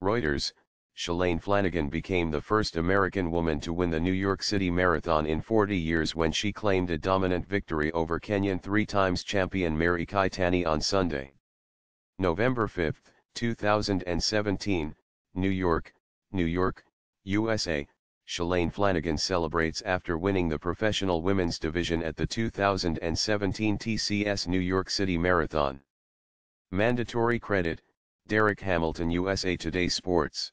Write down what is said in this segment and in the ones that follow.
Reuters, Shalane Flanagan became the first American woman to win the New York City Marathon in 40 years when she claimed a dominant victory over Kenyan three-times champion Mary Keitany on Sunday. November 5, 2017, New York, New York, USA, Shalane Flanagan celebrates after winning the professional women's division at the 2017 TCS New York City Marathon. Mandatory credit, Derik Hamilton USA Today Sports.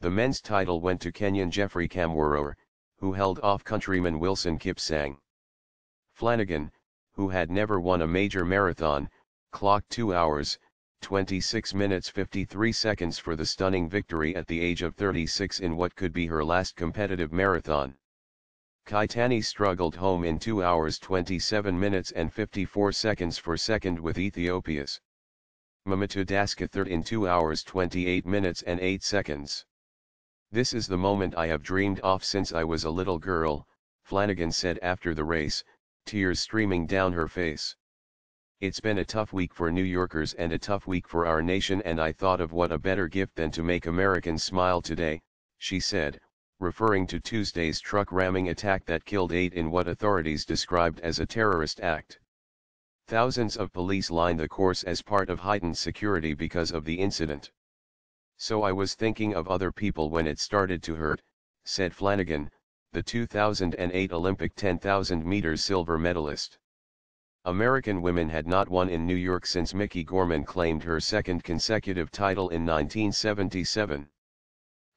The men's title went to Kenyan Geoffrey Kamworor, who held off countryman Wilson Kipsang. Flanagan, who had never won a major marathon, clocked 2 hours, 26 minutes 53 seconds for the stunning victory at the age of 36 in what could be her last competitive marathon. Keitany struggled home in 2 hours 27 minutes and 54 seconds for second with Ethiopia's. Mamitu Daska third in 2 hours 28 minutes and 8 seconds. This is the moment I have dreamed of since I was a little girl, Flanagan said after the race, tears streaming down her face. It's been a tough week for New Yorkers and a tough week for our nation and I thought of what a better gift than to make Americans smile today, she said, referring to Tuesday's truck ramming attack that killed eight in what authorities described as a terrorist act. Thousands of police lined the course as part of heightened security because of the incident. So I was thinking of other people when it started to hurt, said Flanagan, the 2008 Olympic 10,000 meters silver medalist. American women had not won in New York since Miki Gorman claimed her second consecutive title in 1977.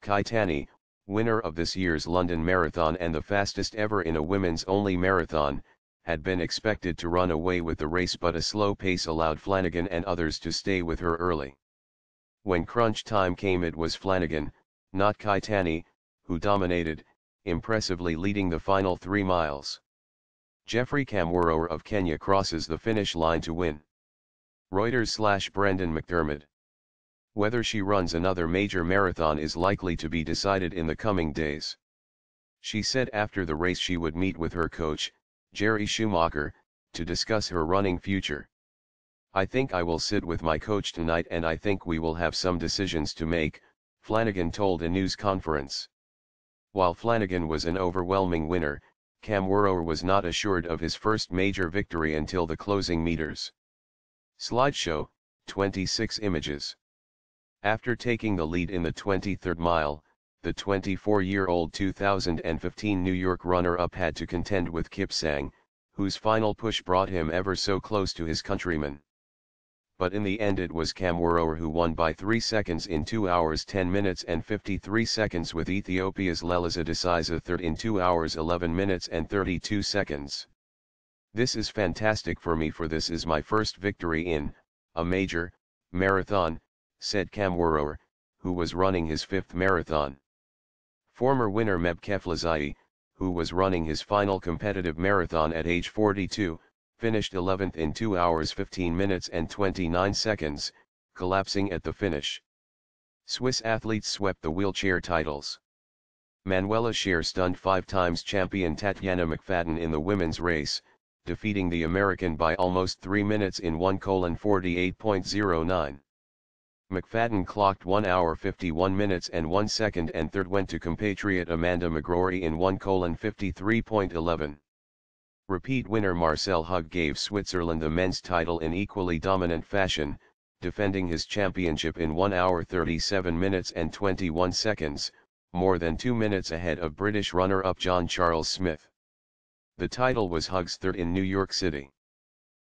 Keitany, winner of this year's London Marathon and the fastest ever in a women's only marathon, had been expected to run away with the race but a slow pace allowed Flanagan and others to stay with her early. When crunch time came it was Flanagan, not Keitany, who dominated, impressively leading the final three miles. Geoffrey Kamworor of Kenya crosses the finish line to win. Reuters slash Brendan McDermid. Whether she runs another major marathon is likely to be decided in the coming days. She said after the race she would meet with her coach, Jerry Schumacher, to discuss her running future. I think I will sit with my coach tonight and I think we will have some decisions to make, Flanagan told a news conference. While Flanagan was an overwhelming winner, Kamworor was not assured of his first major victory until the closing meters. Slideshow, 26 images. After taking the lead in the 23rd mile, the 24-year-old 2015 New York runner-up had to contend with Kipsang, whose final push brought him ever so close to his countrymen. But in the end it was Kamworor who won by 3 seconds in 2 hours 10 minutes and 53 seconds with Ethiopia's Lelisa Desisa third in 2 hours 11 minutes and 32 seconds. This is fantastic for me for this is my first victory in, a major, marathon, said Kamworor, who was running his fifth marathon. Former winner Meb Keflezighi, who was running his final competitive marathon at age 42, finished 11th in 2 hours 15 minutes and 29 seconds, collapsing at the finish. Swiss athletes swept the wheelchair titles. Manuela Schär stunned five times champion Tatiana McFadden in the women's race, defeating the American by almost 3 minutes in 1 colon 48.09. McFadden clocked 1 hour 51 minutes and 1 second and third went to compatriot Amanda McGrory in 1 colon 53.11. Repeat winner Marcel Hug gave Switzerland the men's title in equally dominant fashion, defending his championship in 1 hour 37 minutes and 21 seconds, more than 2 minutes ahead of British runner-up John Charles Smith. The title was Hug's third in New York City.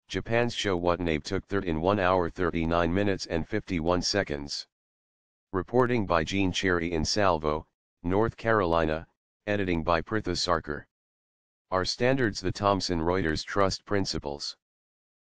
Japan's Sho Watanabe took third in 1 hour 39 minutes and 51 seconds. Reporting by Gene Cherry in Salvo, North Carolina, editing by Pritha Sarkar. Our standards The Thomson Reuters Trust Principles